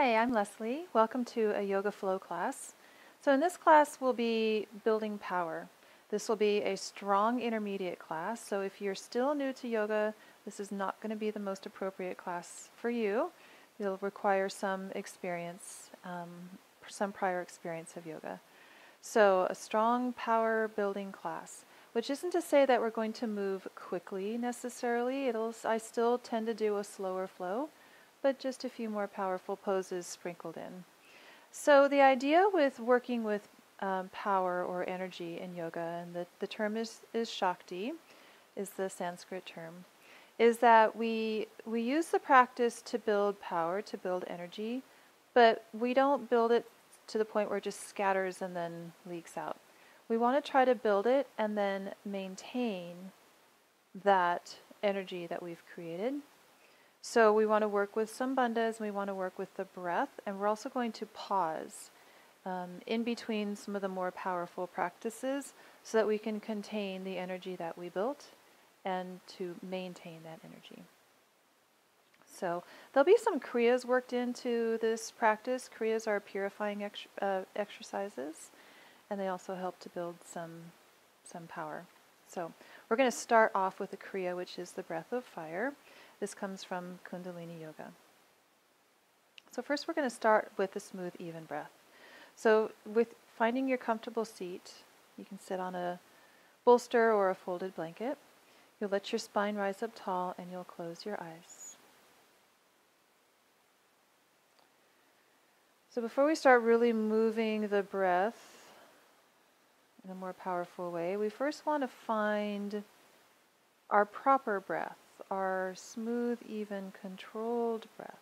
Hi, I'm Leslie. Welcome to a Yoga Flow class. So in this class we'll be building power. This will be a strong intermediate class, so if you're still new to yoga, this is not going to be the most appropriate class for you. You'll require some experience, um, some prior experience of yoga. So a strong power building class, which isn't to say that we're going to move quickly necessarily. It'll, I still tend to do a slower flow but just a few more powerful poses sprinkled in. So the idea with working with um, power or energy in yoga, and the, the term is, is Shakti, is the Sanskrit term, is that we, we use the practice to build power, to build energy, but we don't build it to the point where it just scatters and then leaks out. We want to try to build it and then maintain that energy that we've created so we want to work with some bandhas, we want to work with the breath, and we're also going to pause um, in between some of the more powerful practices so that we can contain the energy that we built and to maintain that energy. So there'll be some kriyas worked into this practice. Kriyas are purifying ex uh, exercises, and they also help to build some some power. So we're going to start off with a kriya, which is the breath of fire. This comes from Kundalini Yoga. So first we're going to start with a smooth, even breath. So with finding your comfortable seat, you can sit on a bolster or a folded blanket. You'll let your spine rise up tall and you'll close your eyes. So before we start really moving the breath in a more powerful way, we first want to find our proper breath our smooth, even, controlled breaths.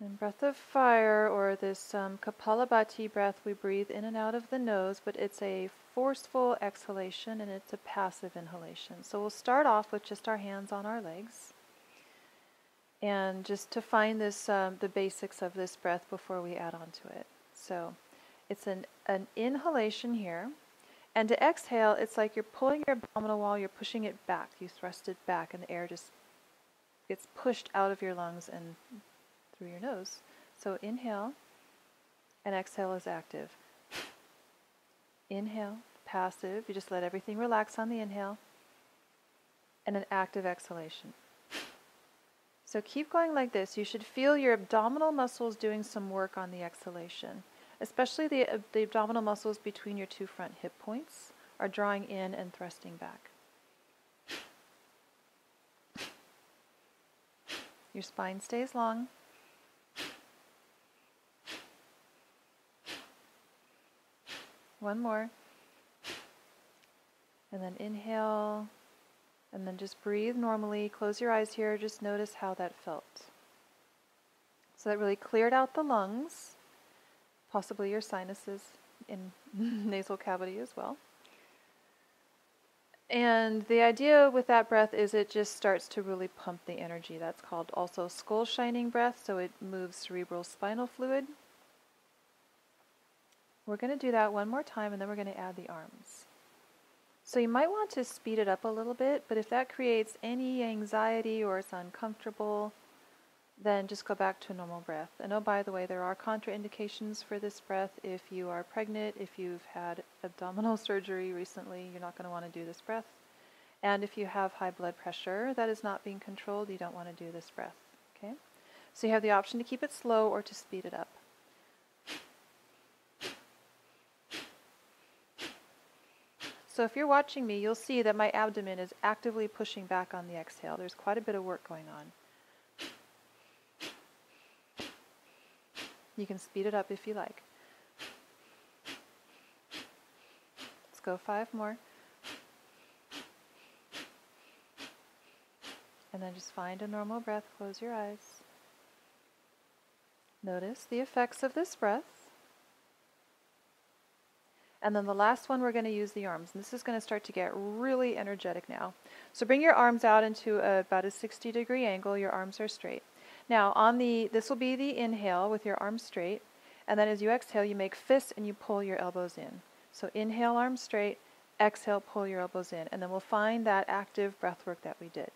And breath of fire, or this um, Kapalabhati breath, we breathe in and out of the nose, but it's a forceful exhalation and it's a passive inhalation. So we'll start off with just our hands on our legs. And just to find this, um, the basics of this breath before we add on to it. So it's an, an inhalation here. And to exhale, it's like you're pulling your abdominal wall, you're pushing it back. You thrust it back, and the air just gets pushed out of your lungs and through your nose. So inhale, and exhale is active. Inhale, passive. You just let everything relax on the inhale, and an active exhalation. So keep going like this. You should feel your abdominal muscles doing some work on the exhalation especially the, uh, the abdominal muscles between your two front hip points are drawing in and thrusting back. Your spine stays long. One more. And then inhale. And then just breathe normally. Close your eyes here. Just notice how that felt. So that really cleared out the lungs possibly your sinuses in nasal cavity as well. And the idea with that breath is it just starts to really pump the energy. That's called also skull shining breath, so it moves cerebral spinal fluid. We're going to do that one more time and then we're going to add the arms. So you might want to speed it up a little bit, but if that creates any anxiety or it's uncomfortable, then just go back to a normal breath. And oh, by the way, there are contraindications for this breath. If you are pregnant, if you've had abdominal surgery recently, you're not going to want to do this breath. And if you have high blood pressure that is not being controlled, you don't want to do this breath. Okay? So you have the option to keep it slow or to speed it up. So if you're watching me, you'll see that my abdomen is actively pushing back on the exhale. There's quite a bit of work going on. You can speed it up if you like. Let's go five more. And then just find a normal breath. Close your eyes. Notice the effects of this breath. And then the last one, we're going to use the arms. And this is going to start to get really energetic now. So bring your arms out into about a 60 degree angle. Your arms are straight. Now, on the this will be the inhale with your arms straight, and then as you exhale, you make fists and you pull your elbows in. So inhale, arms straight, exhale, pull your elbows in, and then we'll find that active breath work that we did.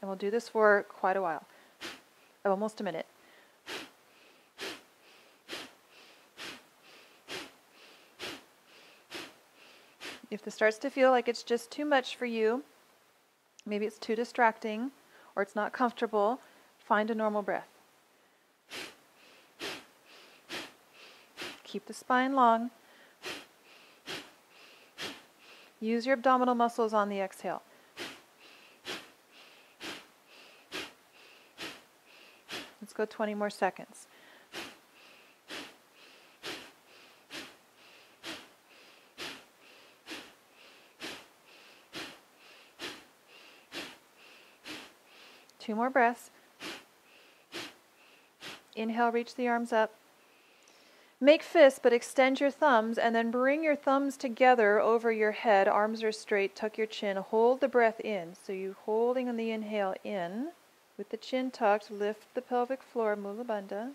And we'll do this for quite a while, almost a minute. If this starts to feel like it's just too much for you, maybe it's too distracting or it's not comfortable, find a normal breath. Keep the spine long. Use your abdominal muscles on the exhale. Let's go 20 more seconds. Two more breaths. Inhale, reach the arms up. Make fists, but extend your thumbs, and then bring your thumbs together over your head. Arms are straight. Tuck your chin. Hold the breath in. So you holding on the inhale in with the chin tucked. Lift the pelvic floor, Mula Bandha.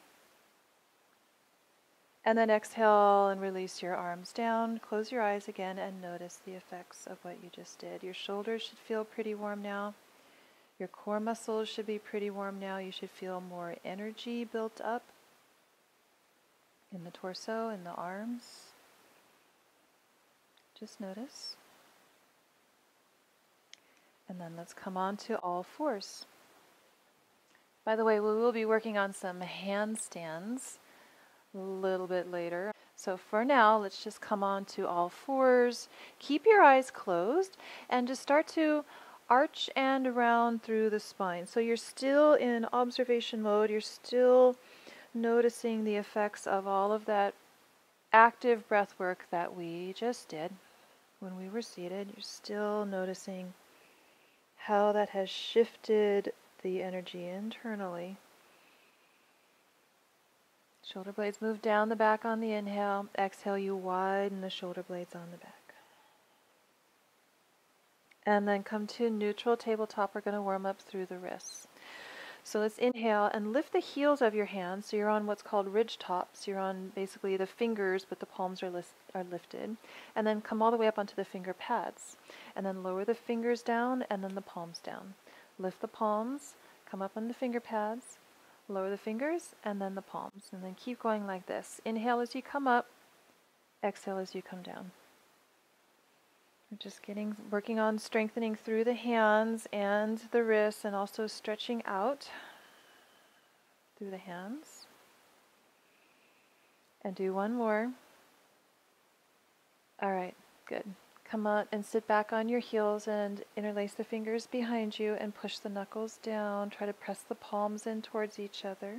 And then exhale and release your arms down. Close your eyes again and notice the effects of what you just did. Your shoulders should feel pretty warm now. Your core muscles should be pretty warm now. You should feel more energy built up in the torso, in the arms. Just notice. And then let's come on to all fours. By the way, we will be working on some handstands a little bit later. So for now, let's just come on to all fours. Keep your eyes closed and just start to arch and around through the spine. So you're still in observation mode, you're still noticing the effects of all of that active breath work that we just did when we were seated. You're still noticing how that has shifted the energy internally. Shoulder blades move down the back on the inhale. Exhale, you widen the shoulder blades on the back. And then come to neutral tabletop. We're going to warm up through the wrists. So let's inhale and lift the heels of your hands. So you're on what's called ridge tops. You're on basically the fingers, but the palms are, are lifted. And then come all the way up onto the finger pads. And then lower the fingers down and then the palms down. Lift the palms, come up on the finger pads, lower the fingers, and then the palms. And then keep going like this. Inhale as you come up, exhale as you come down. We're just getting, working on strengthening through the hands and the wrists and also stretching out through the hands. And do one more. All right, good. Come out and sit back on your heels and interlace the fingers behind you and push the knuckles down. Try to press the palms in towards each other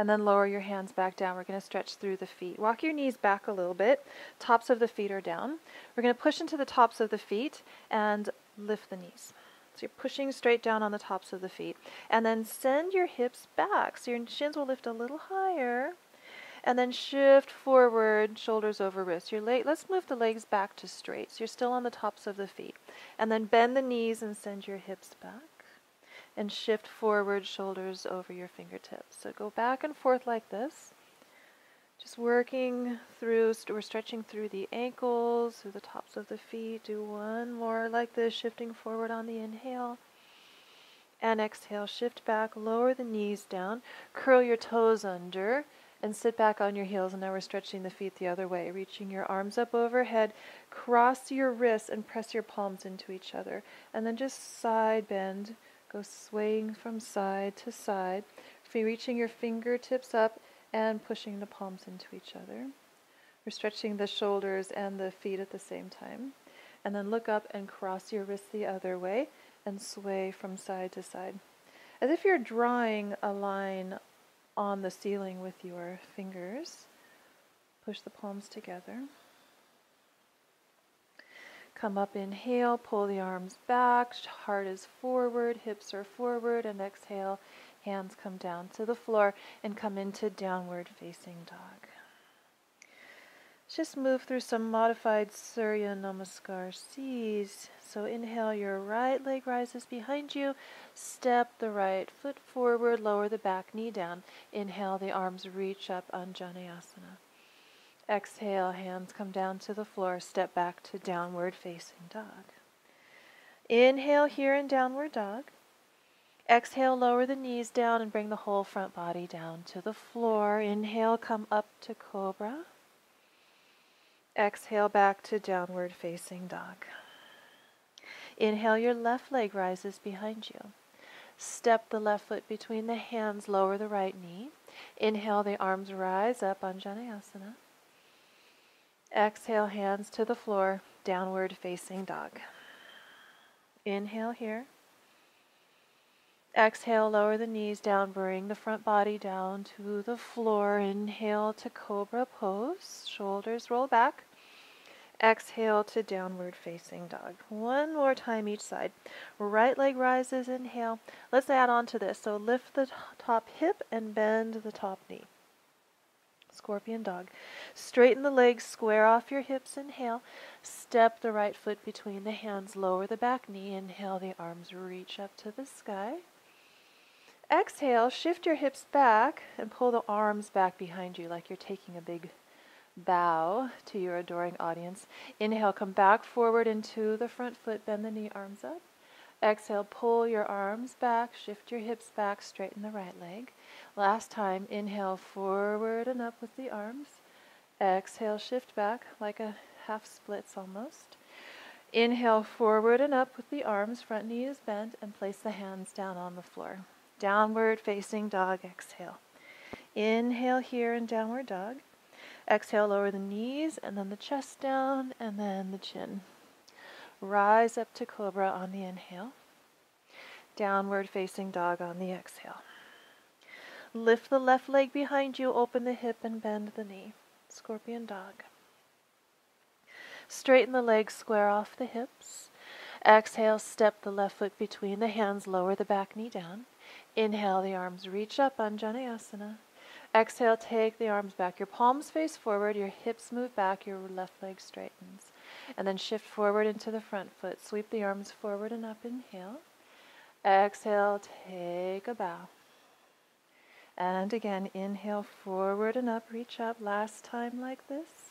and then lower your hands back down. We're going to stretch through the feet. Walk your knees back a little bit. Tops of the feet are down. We're going to push into the tops of the feet and lift the knees. So you're pushing straight down on the tops of the feet. And then send your hips back. So your shins will lift a little higher. And then shift forward, shoulders over wrists. Your leg, let's move the legs back to straight. So you're still on the tops of the feet. And then bend the knees and send your hips back and shift forward, shoulders over your fingertips. So go back and forth like this. Just working through, we're stretching through the ankles, through the tops of the feet. Do one more like this, shifting forward on the inhale. And exhale, shift back, lower the knees down, curl your toes under, and sit back on your heels. And now we're stretching the feet the other way, reaching your arms up overhead, cross your wrists, and press your palms into each other. And then just side bend Go swaying from side to side, reaching your fingertips up and pushing the palms into each other. We're stretching the shoulders and the feet at the same time. And then look up and cross your wrists the other way and sway from side to side. As if you're drawing a line on the ceiling with your fingers. Push the palms together. Come up, inhale, pull the arms back, heart is forward, hips are forward, and exhale, hands come down to the floor and come into downward facing dog. Just move through some modified Surya Namaskar Cs. So inhale, your right leg rises behind you. Step the right foot forward, lower the back knee down. Inhale, the arms reach up, Anjaneyasana. Exhale, hands come down to the floor, step back to downward facing dog. Inhale here in downward dog. Exhale, lower the knees down and bring the whole front body down to the floor. Inhale, come up to cobra. Exhale back to downward facing dog. Inhale, your left leg rises behind you. Step the left foot between the hands, lower the right knee. Inhale, the arms rise up Anjaneyasana. Exhale, hands to the floor, downward facing dog. Inhale here. Exhale, lower the knees down, bring the front body down to the floor. Inhale to cobra pose, shoulders roll back. Exhale to downward facing dog. One more time each side. Right leg rises, inhale. Let's add on to this. So lift the top hip and bend the top knee. Scorpion dog. Straighten the legs, square off your hips, inhale. Step the right foot between the hands, lower the back knee. Inhale, the arms reach up to the sky. Exhale, shift your hips back and pull the arms back behind you like you're taking a big bow to your adoring audience. Inhale, come back forward into the front foot, bend the knee, arms up. Exhale, pull your arms back, shift your hips back, straighten the right leg. Last time, inhale forward and up with the arms. Exhale, shift back like a half splits almost. Inhale forward and up with the arms, front knee is bent, and place the hands down on the floor. Downward facing dog, exhale. Inhale here in downward dog. Exhale, lower the knees and then the chest down and then the chin. Rise up to cobra on the inhale. Downward facing dog on the exhale. Lift the left leg behind you, open the hip and bend the knee. Scorpion dog. Straighten the legs, square off the hips. Exhale, step the left foot between the hands, lower the back knee down. Inhale, the arms reach up Anjaneyasana. Exhale, take the arms back. Your palms face forward, your hips move back, your left leg straightens. And then shift forward into the front foot. Sweep the arms forward and up. Inhale. Exhale, take a bow. And again, inhale forward and up, reach up. Last time like this.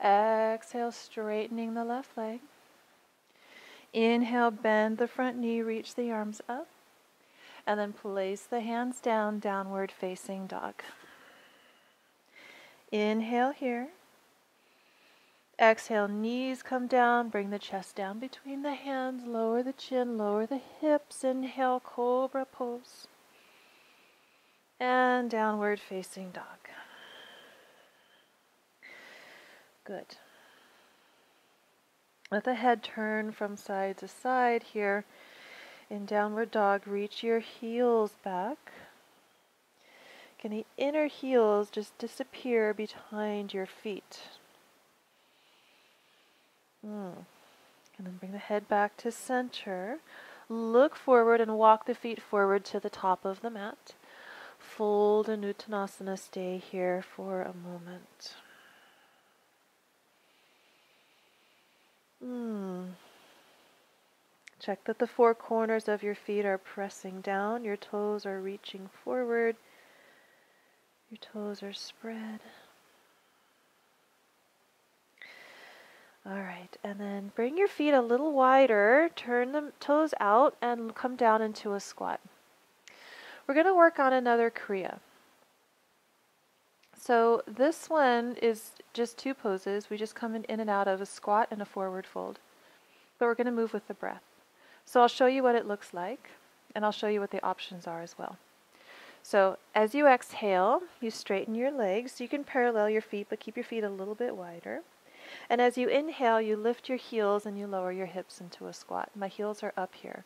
Exhale, straightening the left leg. Inhale, bend the front knee, reach the arms up. And then place the hands down, downward facing dog. Inhale here. Exhale, knees come down, bring the chest down between the hands, lower the chin, lower the hips. Inhale, cobra pose. And downward facing dog. Good. Let the head turn from side to side here. In downward dog, reach your heels back. Can the inner heels just disappear behind your feet? Mm. And then bring the head back to center. Look forward and walk the feet forward to the top of the mat. Fold a Uttanasana. Stay here for a moment. Mm. Check that the four corners of your feet are pressing down. Your toes are reaching forward. Your toes are spread. All right, and then bring your feet a little wider, turn the toes out, and come down into a squat. We're going to work on another Kriya. So this one is just two poses. We just come in, and out of a squat and a forward fold. But we're going to move with the breath. So I'll show you what it looks like, and I'll show you what the options are as well. So as you exhale, you straighten your legs. You can parallel your feet, but keep your feet a little bit wider. And as you inhale, you lift your heels and you lower your hips into a squat. My heels are up here.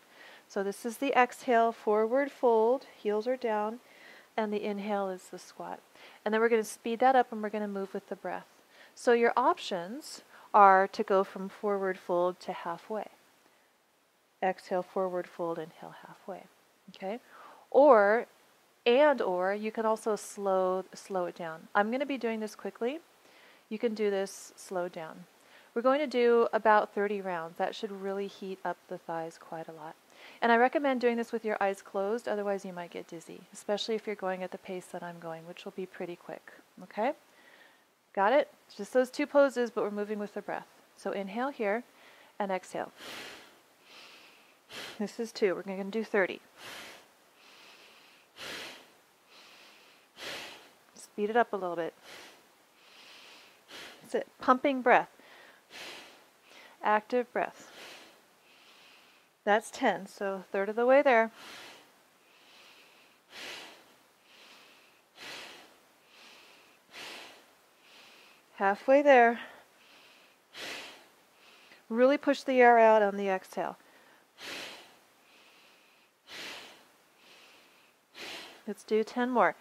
So this is the exhale, forward fold, heels are down, and the inhale is the squat. And then we're going to speed that up and we're going to move with the breath. So your options are to go from forward fold to halfway. Exhale, forward fold, inhale halfway. Okay? Or and or you can also slow slow it down. I'm going to be doing this quickly. You can do this slow down. We're going to do about 30 rounds. That should really heat up the thighs quite a lot. And I recommend doing this with your eyes closed, otherwise you might get dizzy, especially if you're going at the pace that I'm going, which will be pretty quick. Okay? Got it? Just those two poses, but we're moving with the breath. So inhale here and exhale. This is two. We're going to do 30. Speed it up a little bit. That's it. Pumping breath. Active breath. That's 10, so third of the way there. Halfway there. Really push the air out on the exhale. Let's do 10 more.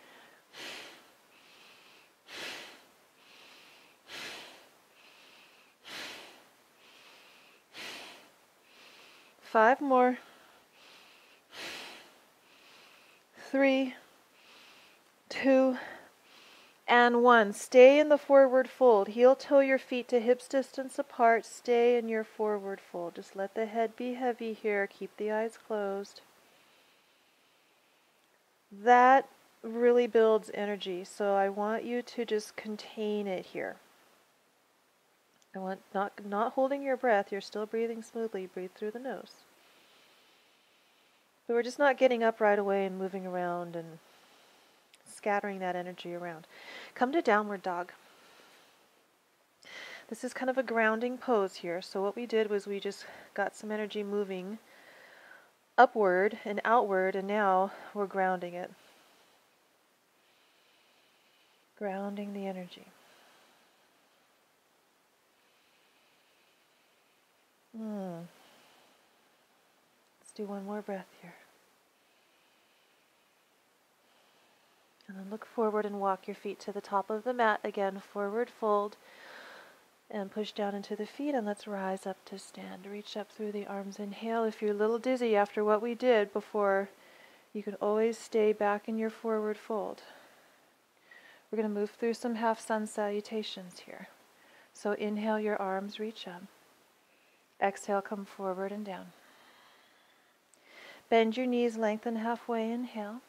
Five more. Three, two, and one. Stay in the forward fold. Heel toe your feet to hips distance apart. Stay in your forward fold. Just let the head be heavy here. Keep the eyes closed. That really builds energy. So I want you to just contain it here. I want not not holding your breath. You're still breathing smoothly. Breathe through the nose. But we're just not getting up right away and moving around and scattering that energy around. Come to downward dog. This is kind of a grounding pose here. So what we did was we just got some energy moving upward and outward, and now we're grounding it. Grounding the energy. Hmm. Let's do one more breath here. And then look forward and walk your feet to the top of the mat. Again, forward fold and push down into the feet and let's rise up to stand. Reach up through the arms. Inhale. If you're a little dizzy after what we did before, you can always stay back in your forward fold. We're going to move through some half sun salutations here. So inhale, your arms reach up. Exhale, come forward and down. Bend your knees, lengthen halfway. Inhale.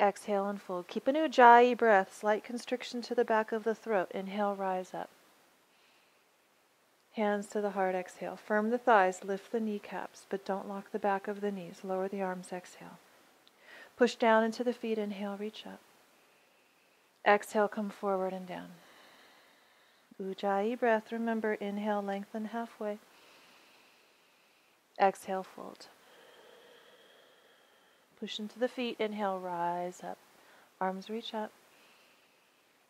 Exhale and fold. Keep an ujjayi breath, slight constriction to the back of the throat. Inhale, rise up. Hands to the heart, exhale. Firm the thighs, lift the kneecaps, but don't lock the back of the knees. Lower the arms, exhale. Push down into the feet, inhale, reach up. Exhale, come forward and down. Ujjayi breath, remember, inhale, lengthen halfway. Exhale, fold. Push into the feet, inhale, rise up. Arms reach up.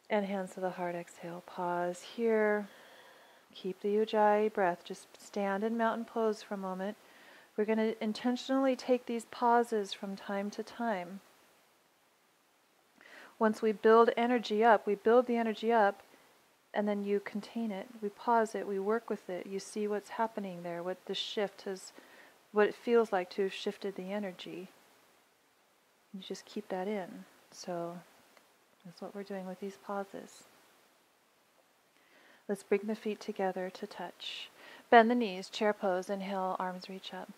And hands to the heart, exhale. Pause here. Keep the Ujjayi breath. Just stand in mountain pose for a moment. We're going to intentionally take these pauses from time to time. Once we build energy up, we build the energy up and then you contain it. We pause it, we work with it. You see what's happening there, what the shift has, what it feels like to have shifted the energy. You just keep that in. So that's what we're doing with these pauses. Let's bring the feet together to touch. Bend the knees, chair pose, inhale, arms reach up.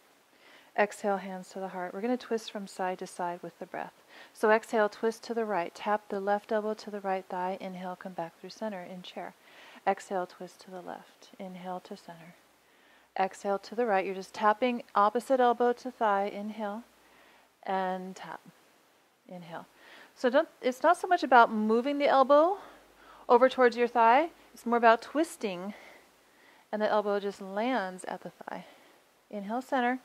Exhale, hands to the heart. We're going to twist from side to side with the breath. So exhale, twist to the right. Tap the left elbow to the right thigh. Inhale, come back through center in chair. Exhale, twist to the left. Inhale to center. Exhale to the right. You're just tapping opposite elbow to thigh. Inhale and tap. Inhale. So don't, it's not so much about moving the elbow over towards your thigh. It's more about twisting, and the elbow just lands at the thigh. Inhale, center.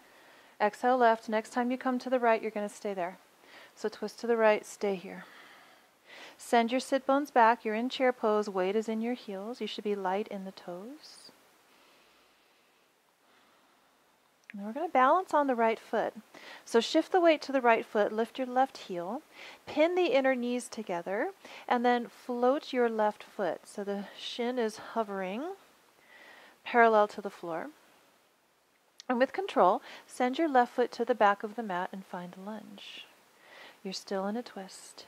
Exhale, left. Next time you come to the right, you're going to stay there. So twist to the right, stay here. Send your sit bones back. You're in chair pose. Weight is in your heels. You should be light in the toes. And we're going to balance on the right foot. So shift the weight to the right foot, lift your left heel, pin the inner knees together, and then float your left foot. So the shin is hovering parallel to the floor. And with control, send your left foot to the back of the mat and find a lunge. You're still in a twist.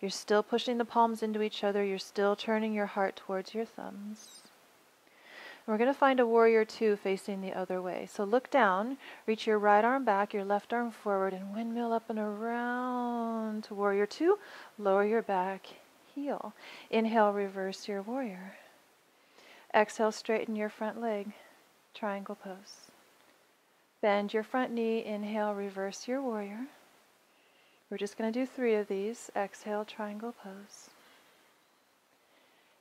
You're still pushing the palms into each other. You're still turning your heart towards your thumbs. We're going to find a warrior two facing the other way. So look down, reach your right arm back, your left arm forward, and windmill up and around to warrior two. Lower your back heel. Inhale, reverse your warrior. Exhale, straighten your front leg. Triangle pose. Bend your front knee, inhale, reverse your warrior. We're just going to do three of these. Exhale, triangle pose.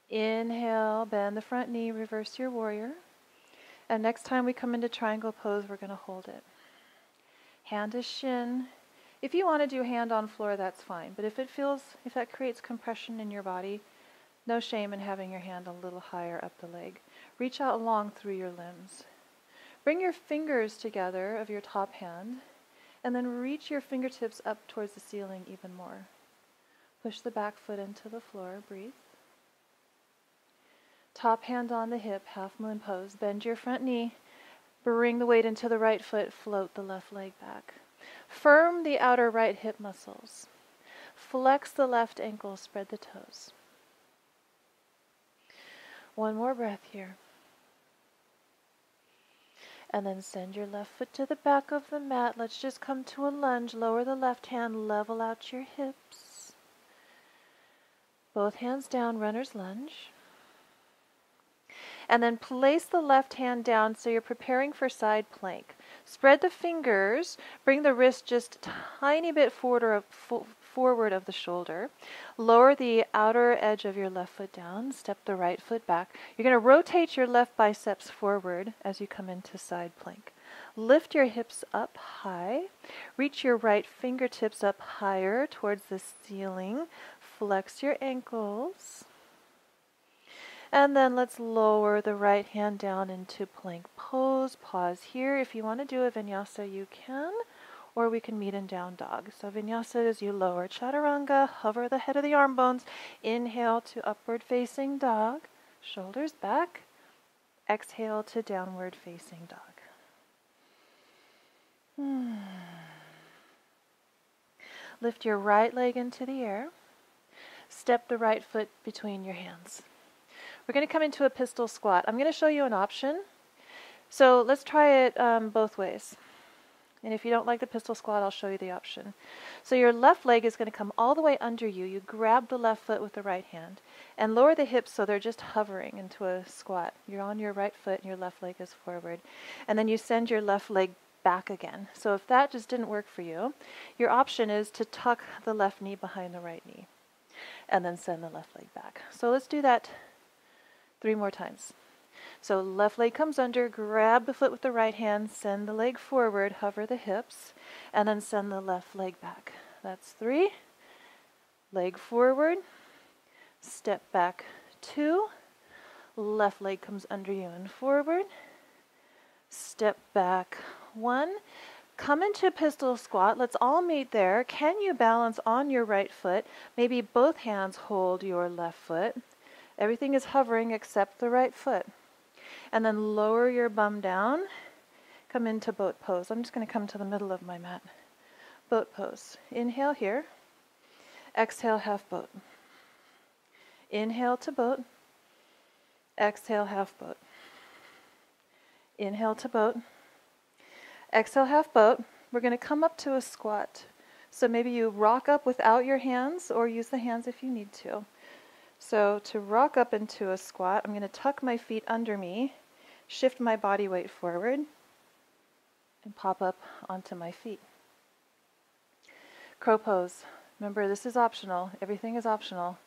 Inhale, bend the front knee, reverse your warrior. And next time we come into triangle pose, we're going to hold it. Hand to shin. If you want to do hand on floor, that's fine. But if it feels, if that creates compression in your body, no shame in having your hand a little higher up the leg. Reach out long through your limbs. Bring your fingers together of your top hand and then reach your fingertips up towards the ceiling even more. Push the back foot into the floor. Breathe. Top hand on the hip, half moon pose. Bend your front knee. Bring the weight into the right foot. Float the left leg back. Firm the outer right hip muscles. Flex the left ankle. Spread the toes. One more breath here. And then send your left foot to the back of the mat. Let's just come to a lunge. Lower the left hand, level out your hips. Both hands down, runner's lunge. And then place the left hand down so you're preparing for side plank. Spread the fingers, bring the wrist just a tiny bit forward, or forward of the shoulder. Lower the outer edge of your left foot down. Step the right foot back. You're going to rotate your left biceps forward as you come into side plank. Lift your hips up high. Reach your right fingertips up higher towards the ceiling. Flex your ankles. And then let's lower the right hand down into plank pose. Pause here. If you want to do a vinyasa, you can or we can meet in down dog. So vinyasa is you lower chaturanga, hover the head of the arm bones, inhale to upward facing dog, shoulders back, exhale to downward facing dog. Hmm. Lift your right leg into the air. Step the right foot between your hands. We're going to come into a pistol squat. I'm going to show you an option. So let's try it um, both ways. And if you don't like the pistol squat, I'll show you the option. So your left leg is going to come all the way under you. You grab the left foot with the right hand and lower the hips so they're just hovering into a squat. You're on your right foot and your left leg is forward. And then you send your left leg back again. So if that just didn't work for you, your option is to tuck the left knee behind the right knee and then send the left leg back. So let's do that three more times. So left leg comes under, grab the foot with the right hand, send the leg forward, hover the hips, and then send the left leg back. That's three. Leg forward, step back two. Left leg comes under you and forward. Step back one. Come into pistol squat. Let's all meet there. Can you balance on your right foot? Maybe both hands hold your left foot. Everything is hovering except the right foot. And then lower your bum down. Come into boat pose. I'm just going to come to the middle of my mat. Boat pose. Inhale here. Exhale, half boat. Inhale to boat. Exhale, half boat. Inhale to boat. Exhale, half boat. We're going to come up to a squat. So maybe you rock up without your hands or use the hands if you need to. So to rock up into a squat, I'm going to tuck my feet under me shift my body weight forward, and pop up onto my feet. Crow pose. Remember, this is optional. Everything is optional.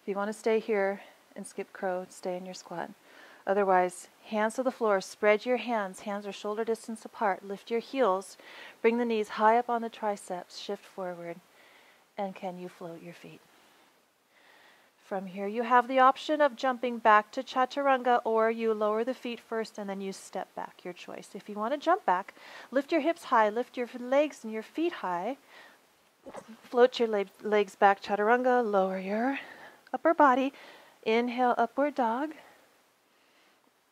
If you want to stay here and skip crow, stay in your squat. Otherwise, hands to the floor, spread your hands. Hands are shoulder distance apart. Lift your heels. Bring the knees high up on the triceps. Shift forward. And can you float your feet? From here, you have the option of jumping back to chaturanga, or you lower the feet first and then you step back, your choice. If you want to jump back, lift your hips high, lift your legs and your feet high, float your legs back, chaturanga, lower your upper body, inhale, upward dog,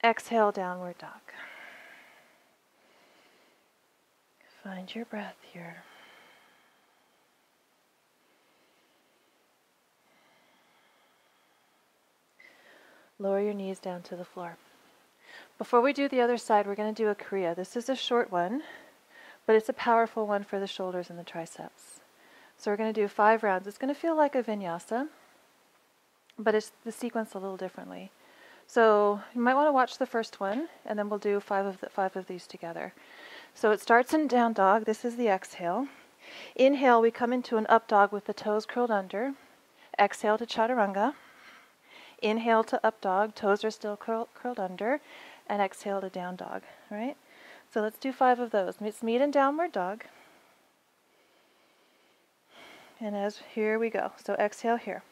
exhale, downward dog. Find your breath here. Lower your knees down to the floor. Before we do the other side, we're going to do a Kriya. This is a short one, but it's a powerful one for the shoulders and the triceps. So we're going to do five rounds. It's going to feel like a vinyasa, but it's the sequence a little differently. So you might want to watch the first one, and then we'll do five of the, five of these together. So it starts in down dog. This is the exhale. Inhale, we come into an up dog with the toes curled under. Exhale to chaturanga. Inhale to up dog, toes are still curl, curled under, and exhale to down dog, right? So let's do five of those. Let's meet in downward dog. And as here we go. So exhale here.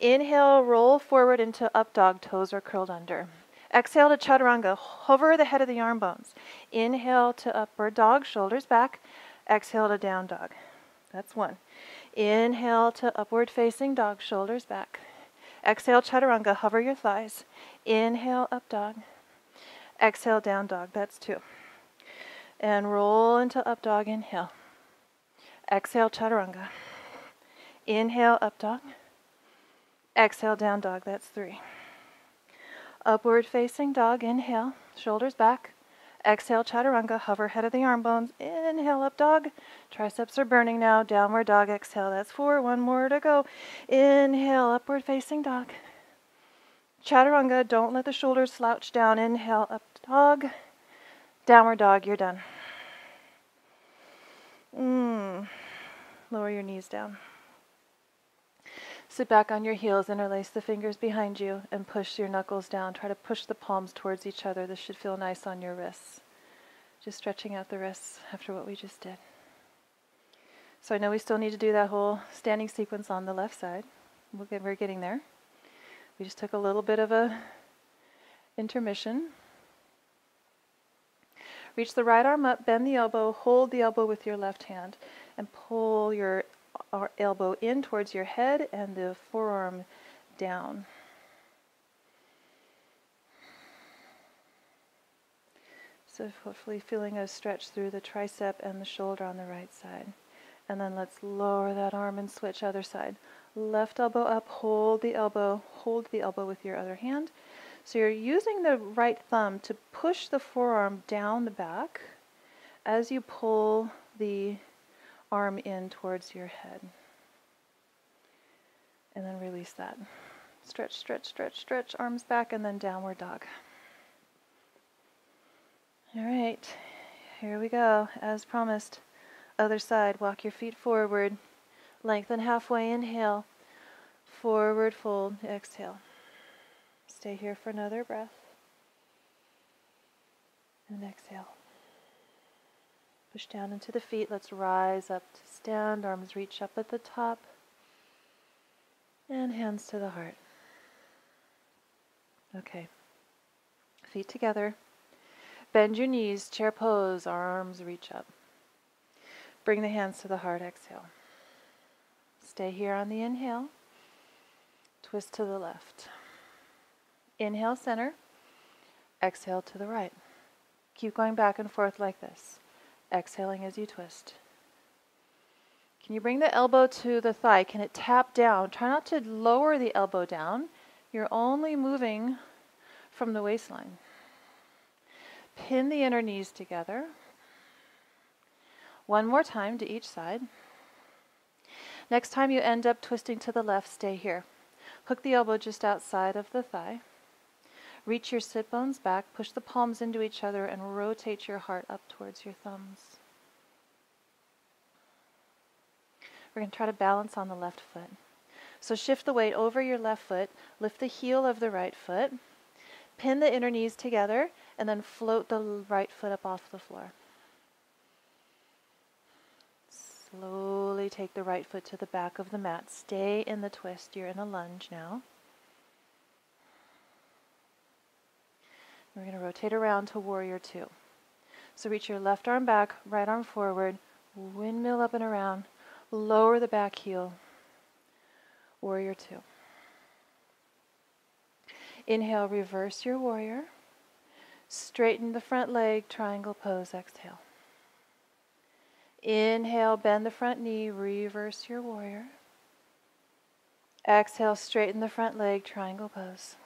Inhale, roll forward into up dog, toes are curled under. Exhale to chaturanga, hover the head of the arm bones. Inhale to upward dog, shoulders back. Exhale to down dog. That's one. Inhale to upward facing dog, shoulders back. Exhale, chaturanga, hover your thighs. Inhale, up dog. Exhale, down dog. That's two. And roll into up dog, inhale. Exhale, chaturanga. Inhale, up dog. Exhale, down dog. That's three. Upward facing dog, inhale, shoulders back. Exhale, chaturanga, hover head of the arm bones. Inhale, up dog. Triceps are burning now. Downward dog, exhale. That's four. One more to go. Inhale, upward facing dog. Chaturanga, don't let the shoulders slouch down. Inhale, up dog. Downward dog, you're done. Mm. Lower your knees down. Sit back on your heels, interlace the fingers behind you, and push your knuckles down. Try to push the palms towards each other. This should feel nice on your wrists. Just stretching out the wrists after what we just did. So I know we still need to do that whole standing sequence on the left side. We'll get, we're getting there. We just took a little bit of a intermission. Reach the right arm up, bend the elbow, hold the elbow with your left hand, and pull your our elbow in towards your head and the forearm down. So hopefully feeling a stretch through the tricep and the shoulder on the right side. And then let's lower that arm and switch other side. Left elbow up, hold the elbow, hold the elbow with your other hand. So you're using the right thumb to push the forearm down the back as you pull the arm in towards your head. And then release that. Stretch, stretch, stretch, stretch, arms back, and then downward dog. All right, here we go. As promised, other side. Walk your feet forward. Lengthen halfway, inhale. Forward fold, exhale. Stay here for another breath. And exhale. Push down into the feet. Let's rise up to stand. Arms reach up at the top. And hands to the heart. Okay. Feet together. Bend your knees, chair pose, arms reach up. Bring the hands to the heart, exhale. Stay here on the inhale. Twist to the left. Inhale, center. Exhale to the right. Keep going back and forth like this exhaling as you twist. Can you bring the elbow to the thigh? Can it tap down? Try not to lower the elbow down. You're only moving from the waistline. Pin the inner knees together. One more time to each side. Next time you end up twisting to the left, stay here. Hook the elbow just outside of the thigh. Reach your sit bones back, push the palms into each other, and rotate your heart up towards your thumbs. We're going to try to balance on the left foot. So shift the weight over your left foot, lift the heel of the right foot, pin the inner knees together, and then float the right foot up off the floor. Slowly take the right foot to the back of the mat. Stay in the twist. You're in a lunge now. We're going to rotate around to warrior two. So reach your left arm back, right arm forward, windmill up and around, lower the back heel, warrior two. Inhale, reverse your warrior. Straighten the front leg, triangle pose, exhale. Inhale, bend the front knee, reverse your warrior. Exhale, straighten the front leg, triangle pose.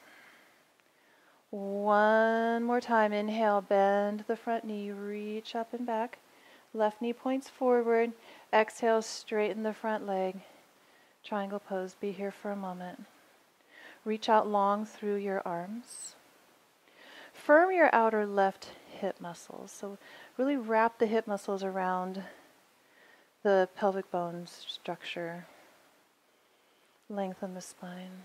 One more time. Inhale, bend the front knee, reach up and back. Left knee points forward. Exhale, straighten the front leg. Triangle pose. Be here for a moment. Reach out long through your arms. Firm your outer left hip muscles. So really wrap the hip muscles around the pelvic bone structure. Lengthen the spine.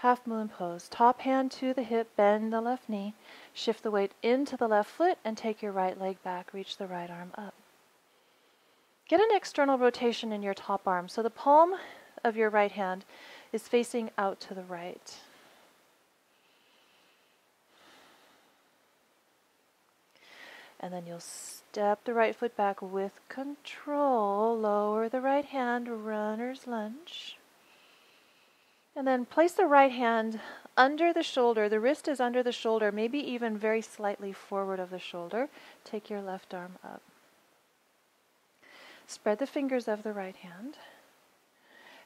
Half moon pose. Top hand to the hip, bend the left knee. Shift the weight into the left foot and take your right leg back. Reach the right arm up. Get an external rotation in your top arm. So the palm of your right hand is facing out to the right. And then you'll step the right foot back with control. Lower the right hand, runner's lunge. And then place the right hand under the shoulder. The wrist is under the shoulder, maybe even very slightly forward of the shoulder. Take your left arm up. Spread the fingers of the right hand.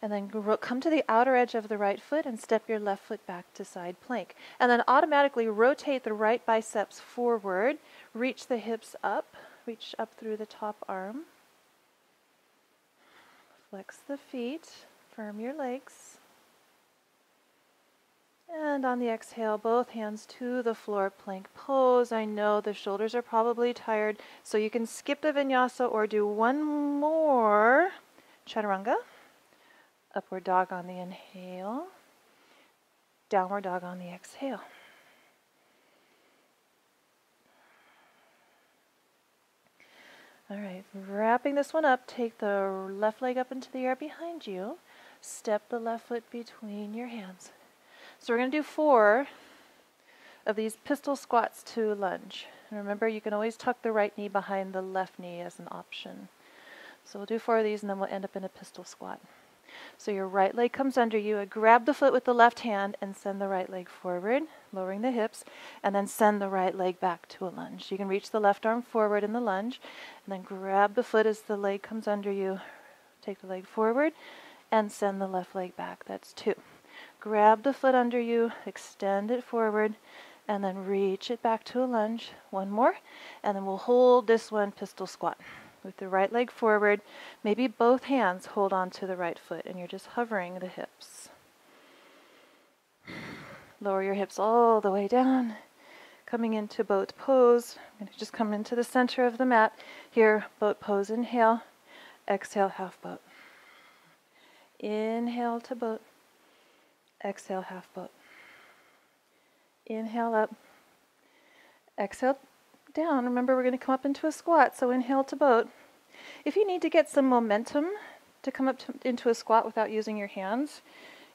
And then come to the outer edge of the right foot and step your left foot back to side plank. And then automatically rotate the right biceps forward. Reach the hips up. Reach up through the top arm. Flex the feet. Firm your legs. And on the exhale, both hands to the floor, plank pose. I know the shoulders are probably tired, so you can skip the vinyasa or do one more chaturanga. Upward dog on the inhale, downward dog on the exhale. All right, wrapping this one up, take the left leg up into the air behind you. Step the left foot between your hands. So we're going to do four of these pistol squats to lunge. And remember, you can always tuck the right knee behind the left knee as an option. So we'll do four of these and then we'll end up in a pistol squat. So your right leg comes under you. Uh, grab the foot with the left hand and send the right leg forward, lowering the hips, and then send the right leg back to a lunge. You can reach the left arm forward in the lunge, and then grab the foot as the leg comes under you. Take the leg forward and send the left leg back. That's two. Grab the foot under you, extend it forward, and then reach it back to a lunge. One more, and then we'll hold this one pistol squat with the right leg forward. Maybe both hands hold on to the right foot, and you're just hovering the hips. Lower your hips all the way down. Coming into boat pose. I'm going to just come into the center of the mat. Here, boat pose, inhale. Exhale, half boat. Inhale to boat. Exhale, half boat. Inhale up. Exhale down. Remember, we're going to come up into a squat, so inhale to boat. If you need to get some momentum to come up to, into a squat without using your hands,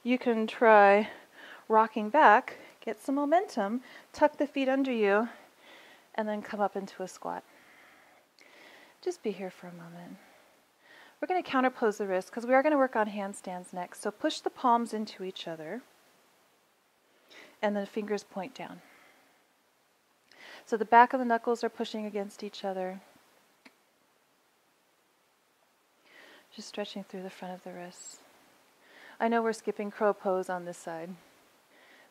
you can try rocking back, get some momentum, tuck the feet under you, and then come up into a squat. Just be here for a moment. We're going to counterpose the wrists because we are going to work on handstands next. So push the palms into each other and the fingers point down. So the back of the knuckles are pushing against each other. Just stretching through the front of the wrists. I know we're skipping crow pose on this side.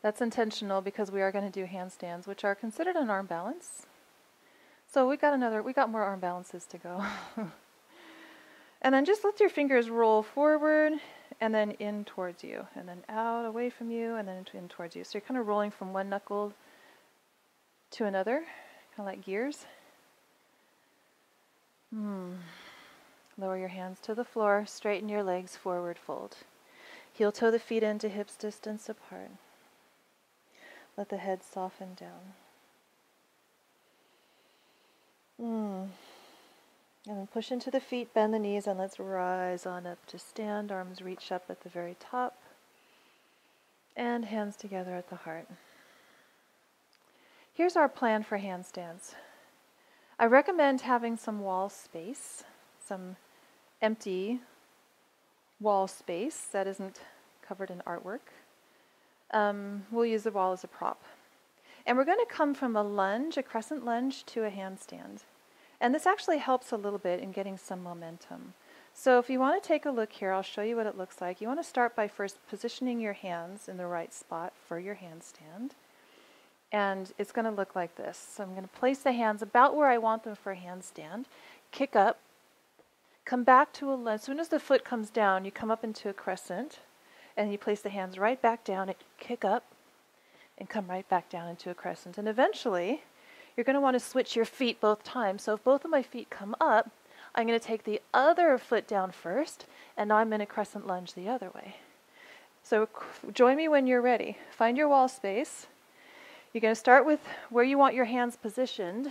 That's intentional because we are going to do handstands, which are considered an arm balance. So we got another, we got more arm balances to go. And then just let your fingers roll forward and then in towards you, and then out away from you, and then in towards you. So you're kind of rolling from one knuckle to another, kind of like gears. Hmm. Lower your hands to the floor, straighten your legs, forward fold. Heel toe the feet into hips distance apart. Let the head soften down. Hmm. And then push into the feet, bend the knees, and let's rise on up to stand. Arms reach up at the very top. And hands together at the heart. Here's our plan for handstands. I recommend having some wall space, some empty wall space that isn't covered in artwork. Um, we'll use the wall as a prop. And we're going to come from a lunge, a crescent lunge, to a handstand. And this actually helps a little bit in getting some momentum. So if you want to take a look here, I'll show you what it looks like. You want to start by first positioning your hands in the right spot for your handstand. And it's going to look like this. So I'm going to place the hands about where I want them for a handstand, kick up, come back to a, as soon as the foot comes down, you come up into a crescent, and you place the hands right back down and kick up, and come right back down into a crescent. And eventually, you're going to want to switch your feet both times. So if both of my feet come up, I'm going to take the other foot down first, and now I'm in a crescent lunge the other way. So join me when you're ready. Find your wall space. You're going to start with where you want your hands positioned,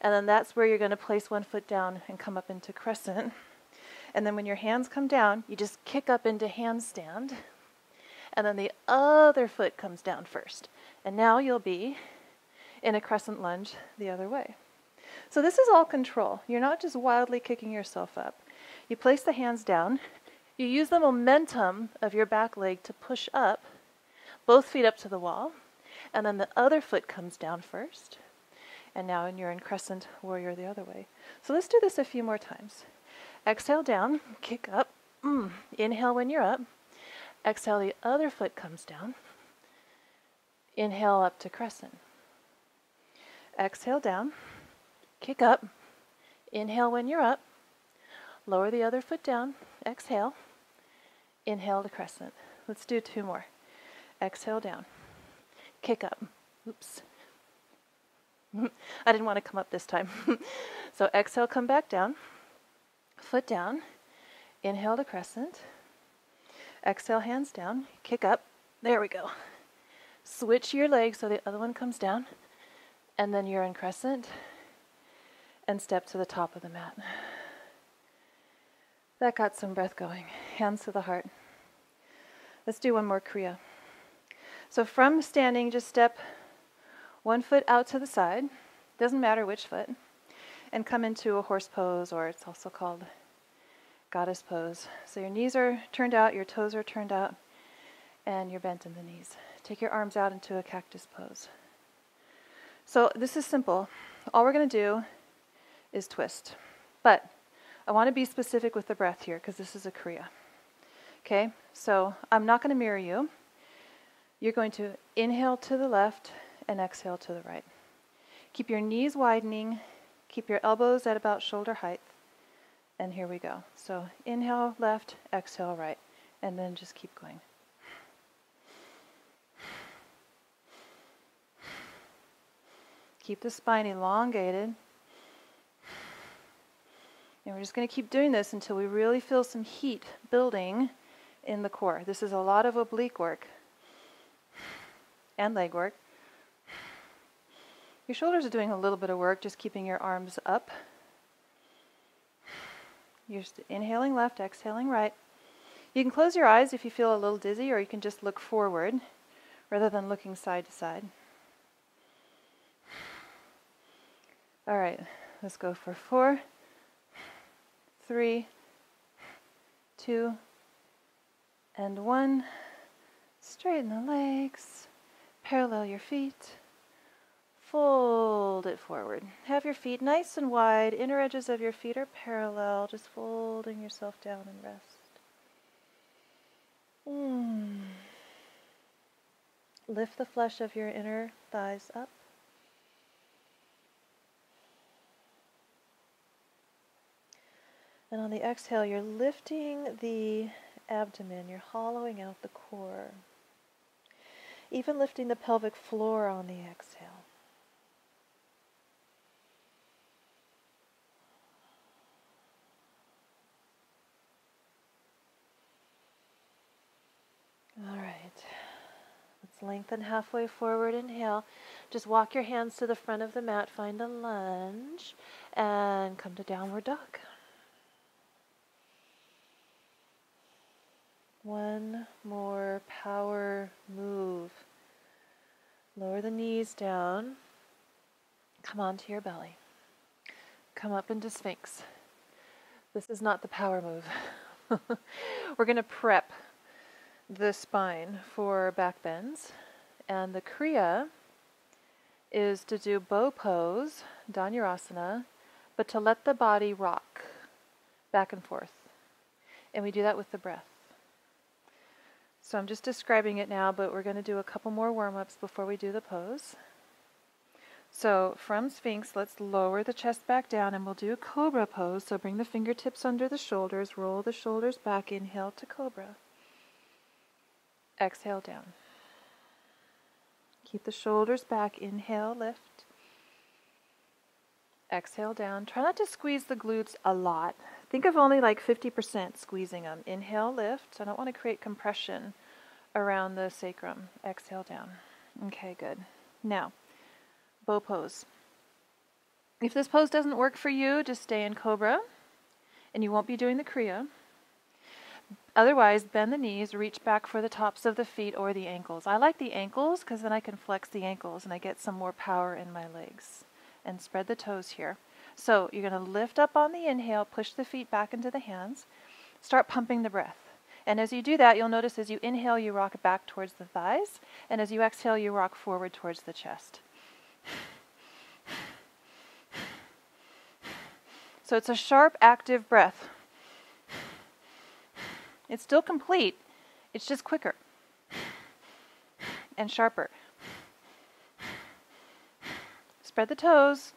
and then that's where you're going to place one foot down and come up into crescent. And then when your hands come down, you just kick up into handstand, and then the other foot comes down first. And now you'll be in a crescent lunge the other way. So this is all control. You're not just wildly kicking yourself up. You place the hands down. You use the momentum of your back leg to push up, both feet up to the wall and then the other foot comes down first. And now you're in crescent warrior the other way. So let's do this a few more times. Exhale down, kick up. Mm. Inhale when you're up. Exhale, the other foot comes down. Inhale up to crescent. Exhale down, kick up. Inhale when you're up. Lower the other foot down. Exhale. Inhale to crescent. Let's do two more. Exhale down kick up. Oops. I didn't want to come up this time. so exhale, come back down. Foot down. Inhale to crescent. Exhale, hands down. Kick up. There we go. Switch your legs so the other one comes down. And then you're in crescent. And step to the top of the mat. That got some breath going. Hands to the heart. Let's do one more Kriya. So from standing, just step one foot out to the side, doesn't matter which foot, and come into a horse pose, or it's also called goddess pose. So your knees are turned out, your toes are turned out, and you're bent in the knees. Take your arms out into a cactus pose. So this is simple. All we're going to do is twist. But I want to be specific with the breath here because this is a Kriya. Okay, so I'm not going to mirror you. You're going to inhale to the left and exhale to the right. Keep your knees widening, keep your elbows at about shoulder height. And here we go. So inhale left, exhale right, and then just keep going. Keep the spine elongated. And we're just going to keep doing this until we really feel some heat building in the core. This is a lot of oblique work and leg work. Your shoulders are doing a little bit of work, just keeping your arms up. You're inhaling left, exhaling right. You can close your eyes if you feel a little dizzy, or you can just look forward rather than looking side to side. All right, let's go for four, three, two, and one. Straighten the legs. Parallel your feet. Fold it forward. Have your feet nice and wide. Inner edges of your feet are parallel. Just folding yourself down and rest. Mm. Lift the flesh of your inner thighs up. And on the exhale, you're lifting the abdomen, you're hollowing out the core even lifting the pelvic floor on the exhale. All right. Let's lengthen halfway forward. Inhale. Just walk your hands to the front of the mat. Find a lunge. And come to downward dog. One more power move. Lower the knees down. Come onto your belly. Come up into Sphinx. This is not the power move. We're going to prep the spine for back bends. And the Kriya is to do bow pose, Dhanurasana, but to let the body rock back and forth. And we do that with the breath. So I'm just describing it now, but we're going to do a couple more warm-ups before we do the pose. So from Sphinx, let's lower the chest back down and we'll do a cobra pose. So bring the fingertips under the shoulders, roll the shoulders back, inhale to cobra. Exhale down. Keep the shoulders back. Inhale, lift. Exhale down. Try not to squeeze the glutes a lot. Think of only like 50% squeezing them. Inhale, lift. I don't want to create compression around the sacrum. Exhale down. Okay, good. Now, bow pose. If this pose doesn't work for you, just stay in cobra and you won't be doing the kriya. Otherwise, bend the knees, reach back for the tops of the feet or the ankles. I like the ankles because then I can flex the ankles and I get some more power in my legs. And spread the toes here. So you're going to lift up on the inhale, push the feet back into the hands, start pumping the breath. And as you do that, you'll notice as you inhale, you rock back towards the thighs, and as you exhale, you rock forward towards the chest. So it's a sharp, active breath. It's still complete, it's just quicker and sharper. Spread the toes.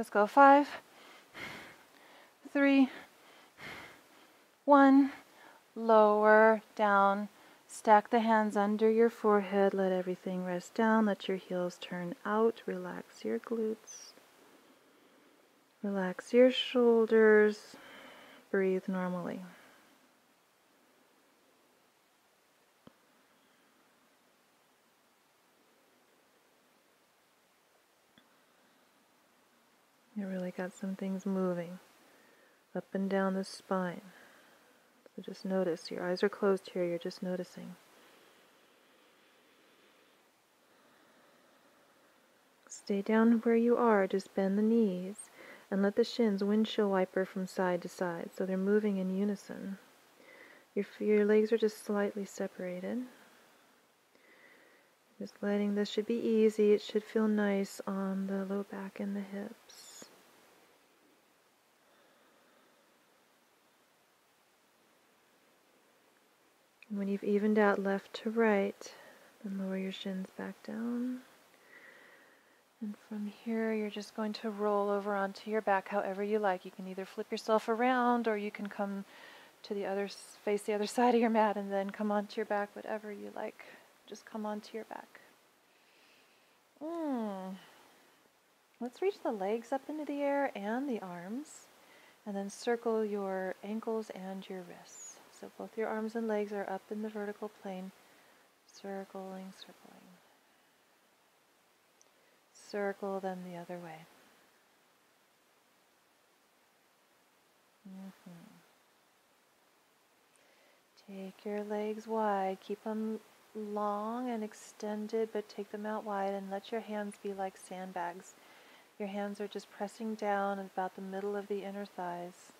Let's go five, three, one. Lower, down. Stack the hands under your forehead. Let everything rest down. Let your heels turn out. Relax your glutes. Relax your shoulders. Breathe normally. You really got some things moving up and down the spine. So just notice. Your eyes are closed here. You're just noticing. Stay down where you are. Just bend the knees and let the shins windshield wiper from side to side so they're moving in unison. Your, your legs are just slightly separated. Just letting this should be easy. It should feel nice on the low back and the hips. When you've evened out left to right, then lower your shins back down. And from here, you're just going to roll over onto your back however you like. You can either flip yourself around or you can come to the other, face the other side of your mat and then come onto your back, whatever you like. Just come onto your back. Mm. Let's reach the legs up into the air and the arms, and then circle your ankles and your wrists. So both your arms and legs are up in the vertical plane, circling, circling circle then the other way. Mm-hmm. Take your legs wide, keep them long and extended, but take them out wide and let your hands be like sandbags. Your hands are just pressing down about the middle of the inner thighs.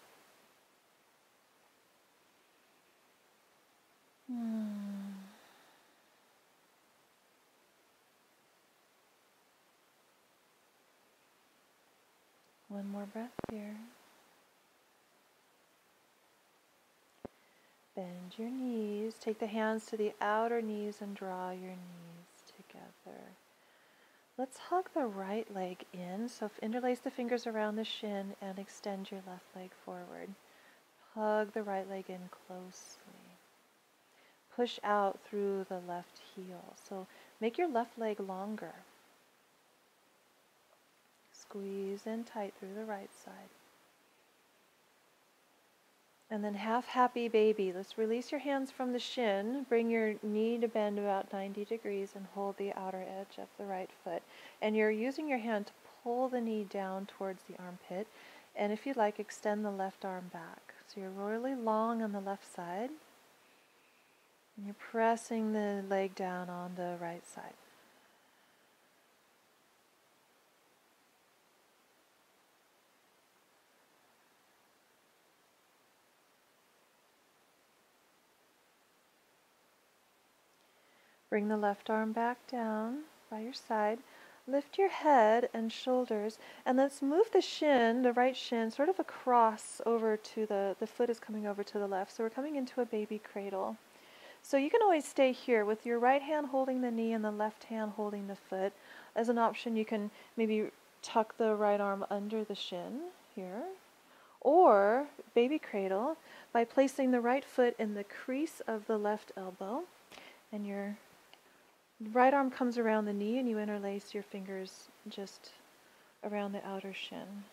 Hmm. One more breath here. Bend your knees. Take the hands to the outer knees and draw your knees together. Let's hug the right leg in. So interlace the fingers around the shin and extend your left leg forward. Hug the right leg in closely. Push out through the left heel. So make your left leg longer. Squeeze in tight through the right side. And then half happy baby. Let's release your hands from the shin. Bring your knee to bend about 90 degrees and hold the outer edge of the right foot. And you're using your hand to pull the knee down towards the armpit. And if you like, extend the left arm back. So you're really long on the left side. And you're pressing the leg down on the right side. Bring the left arm back down by your side. Lift your head and shoulders, and let's move the shin, the right shin, sort of across over to the, the foot is coming over to the left. So we're coming into a baby cradle. So you can always stay here with your right hand holding the knee and the left hand holding the foot. As an option, you can maybe tuck the right arm under the shin here. Or baby cradle by placing the right foot in the crease of the left elbow and your Right arm comes around the knee and you interlace your fingers just around the outer shin.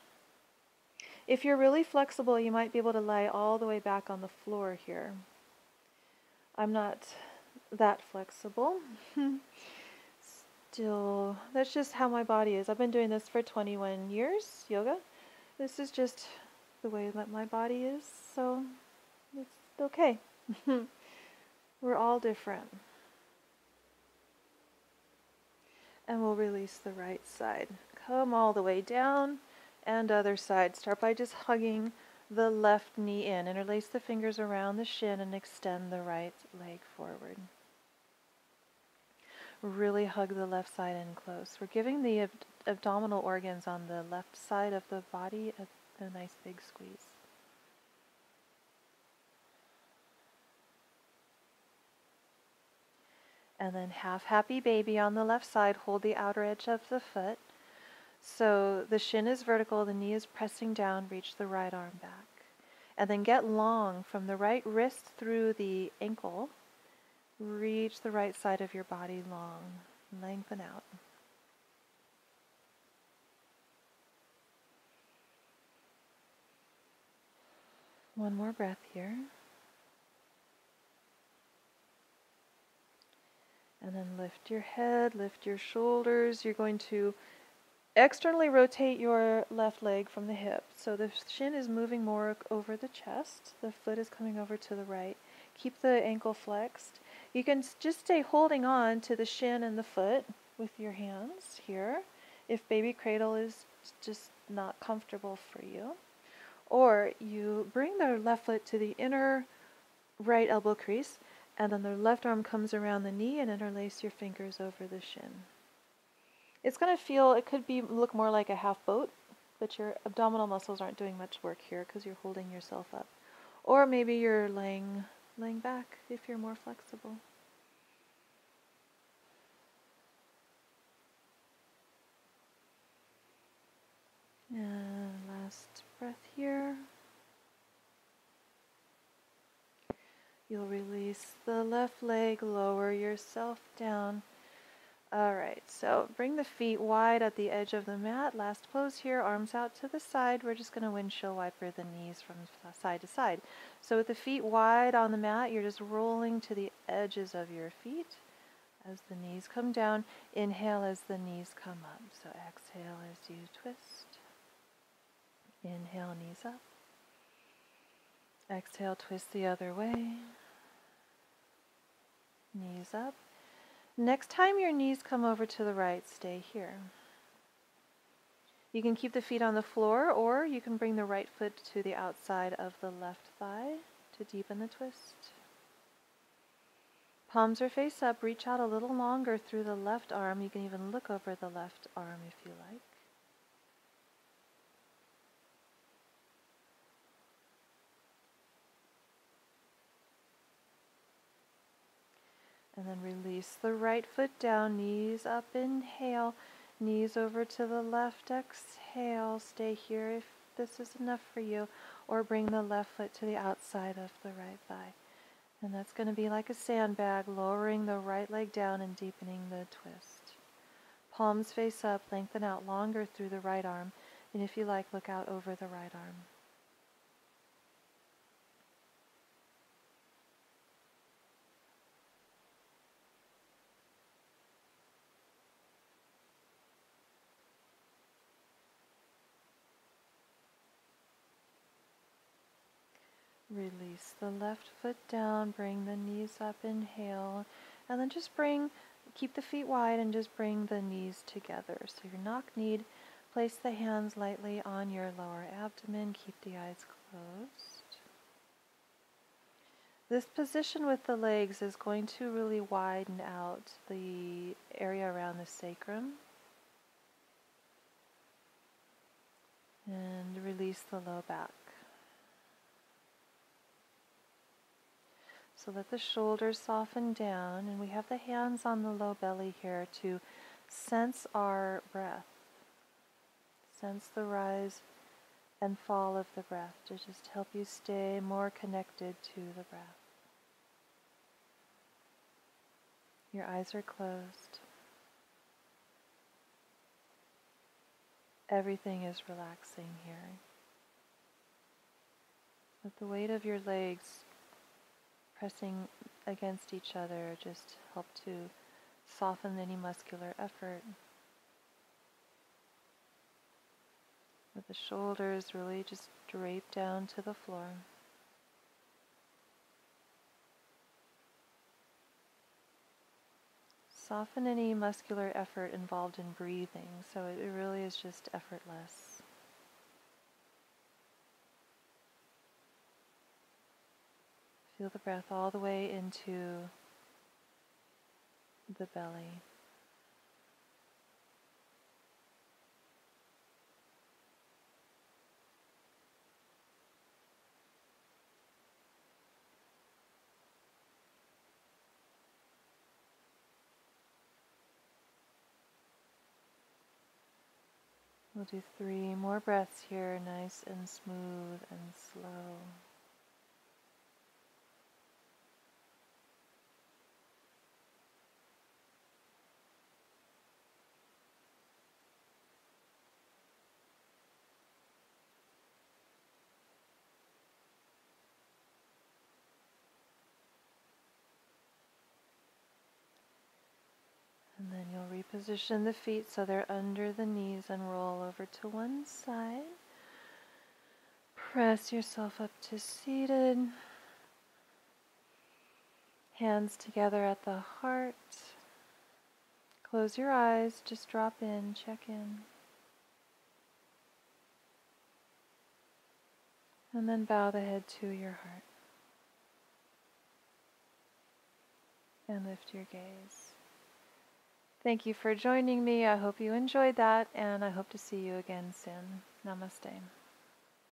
If you're really flexible, you might be able to lie all the way back on the floor here. I'm not that flexible. Still, that's just how my body is. I've been doing this for 21 years, yoga. This is just the way that my body is, so it's okay. We're all different. And we'll release the right side. Come all the way down and other side. Start by just hugging the left knee in. Interlace the fingers around the shin and extend the right leg forward. Really hug the left side in close. We're giving the ab abdominal organs on the left side of the body a, a nice big squeeze. And then half happy baby on the left side. Hold the outer edge of the foot. So the shin is vertical, the knee is pressing down, reach the right arm back. And then get long from the right wrist through the ankle. Reach the right side of your body long. Lengthen out. One more breath here. And then lift your head, lift your shoulders. You're going to externally rotate your left leg from the hip. So the shin is moving more over the chest. The foot is coming over to the right. Keep the ankle flexed. You can just stay holding on to the shin and the foot with your hands here if baby cradle is just not comfortable for you. Or you bring the left foot to the inner right elbow crease and then the left arm comes around the knee and interlace your fingers over the shin. It's going to feel, it could be look more like a half boat, but your abdominal muscles aren't doing much work here because you're holding yourself up. Or maybe you're laying, laying back if you're more flexible. And last breath here. You'll release the left leg, lower yourself down. All right, so bring the feet wide at the edge of the mat. Last pose here, arms out to the side. We're just going to windshield wiper the knees from uh, side to side. So with the feet wide on the mat, you're just rolling to the edges of your feet as the knees come down. Inhale as the knees come up. So exhale as you twist. Inhale, knees up. Exhale, twist the other way. Knees up. Next time your knees come over to the right, stay here. You can keep the feet on the floor or you can bring the right foot to the outside of the left thigh to deepen the twist. Palms are face up. Reach out a little longer through the left arm. You can even look over the left arm if you like. And then release the right foot down, knees up, inhale, knees over to the left, exhale. Stay here if this is enough for you, or bring the left foot to the outside of the right thigh. And that's going to be like a sandbag, lowering the right leg down and deepening the twist. Palms face up, lengthen out longer through the right arm, and if you like, look out over the right arm. Release the left foot down, bring the knees up, inhale, and then just bring, keep the feet wide and just bring the knees together. So your knock kneed, place the hands lightly on your lower abdomen, keep the eyes closed. This position with the legs is going to really widen out the area around the sacrum. And release the low back. So let the shoulders soften down, and we have the hands on the low belly here to sense our breath. Sense the rise and fall of the breath to just help you stay more connected to the breath. Your eyes are closed. Everything is relaxing here. With the weight of your legs pressing against each other just help to soften any muscular effort. With the shoulders really just drape down to the floor. Soften any muscular effort involved in breathing, so it really is just effortless. Feel the breath all the way into the belly. We'll do three more breaths here, nice and smooth and slow. Reposition the feet so they're under the knees and roll over to one side. Press yourself up to seated. Hands together at the heart. Close your eyes, just drop in, check in. And then bow the head to your heart. And lift your gaze. Thank you for joining me. I hope you enjoyed that, and I hope to see you again soon. Namaste.